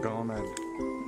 Gone, man.